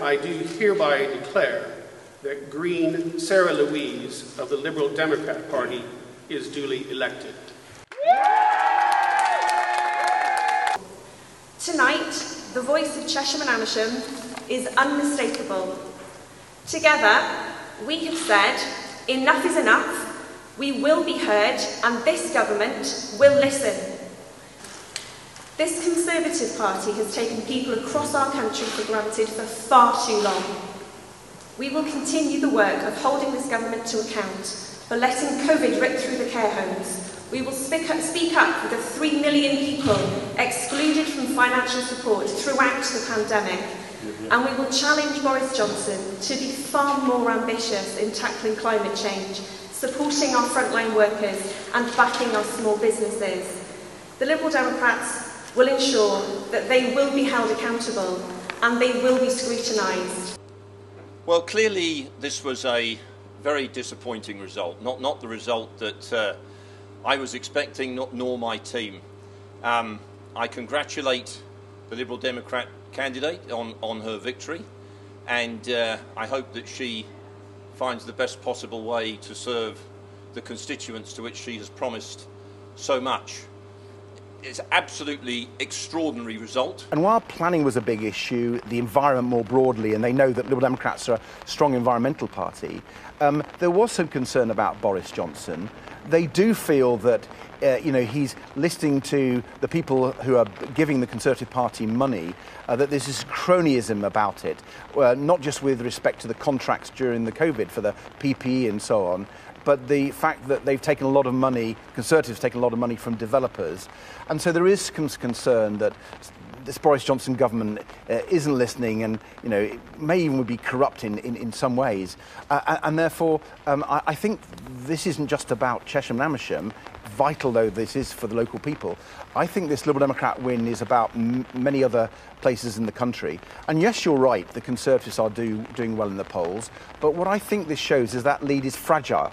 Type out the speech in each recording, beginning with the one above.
I do hereby declare that Green Sarah Louise of the Liberal Democrat Party is duly elected. Tonight, the voice of Chesham and Amersham is unmistakable. Together, we have said, enough is enough, we will be heard, and this government will listen. This Conservative Party has taken people across our country for granted for far too long. We will continue the work of holding this government to account for letting COVID rip through the care homes. We will speak up, speak up for the 3 million people excluded from financial support throughout the pandemic. And we will challenge Boris Johnson to be far more ambitious in tackling climate change, supporting our frontline workers and backing our small businesses. The Liberal Democrats will ensure that they will be held accountable and they will be scrutinised. Well, clearly this was a very disappointing result, not, not the result that uh, I was expecting, not, nor my team. Um, I congratulate the Liberal Democrat candidate on, on her victory, and uh, I hope that she finds the best possible way to serve the constituents to which she has promised so much. It's absolutely extraordinary result. And while planning was a big issue, the environment more broadly, and they know that Liberal Democrats are a strong environmental party, um, there was some concern about Boris Johnson. They do feel that uh, you know, he's listening to the people who are giving the Conservative Party money, uh, that there's this cronyism about it, uh, not just with respect to the contracts during the COVID for the PPE and so on, but the fact that they've taken a lot of money, Conservatives taken a lot of money from developers. And so there is concern that this Boris Johnson government uh, isn't listening and you know may even be corrupt in, in, in some ways uh, and therefore um, I, I, think this isn't just about Chesham and Amersham vital though this is for the local people I think this Liberal Democrat win is about many other places in the country and yes you're right the Conservatives are do, doing well in the polls but what I think this shows is that lead is fragile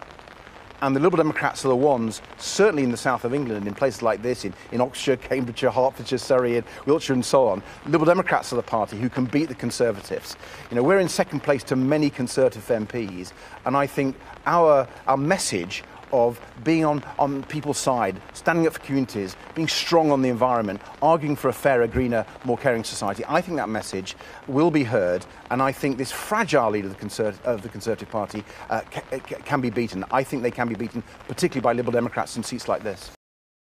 and the Liberal Democrats are the ones, certainly in the south of England, in places like this, in, in Oxfordshire, Cambridgeshire, Hertfordshire, Surrey, and Wiltshire, and so on, Liberal Democrats are the party who can beat the Conservatives. You know, we're in second place to many Conservative MPs, and I think our, our message of being on, on people's side, standing up for communities, being strong on the environment, arguing for a fairer, greener, more caring society. I think that message will be heard, and I think this fragile leader of the, Conser- of the Conservative Party uh, ca- ca- can be beaten. I think they can be beaten, particularly by Liberal Democrats in seats like this.